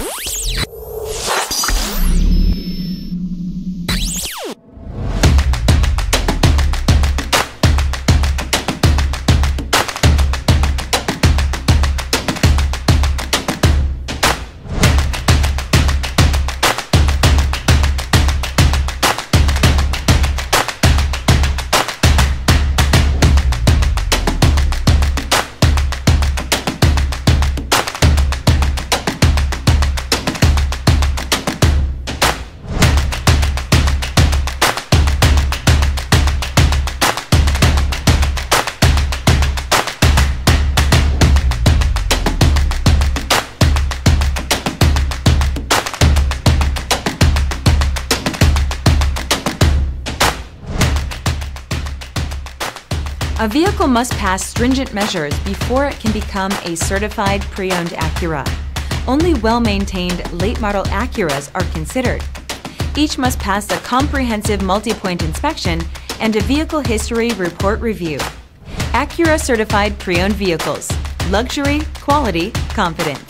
Bye. A vehicle must pass stringent measures before it can become a certified pre-owned Acura. Only well-maintained late-model Acuras are considered. Each must pass a comprehensive multi-point inspection and a vehicle history report review. Acura certified pre-owned vehicles. Luxury, quality, confidence.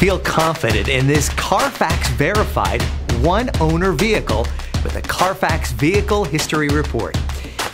Feel confident in this Carfax verified one owner vehicle with a Carfax Vehicle History Report.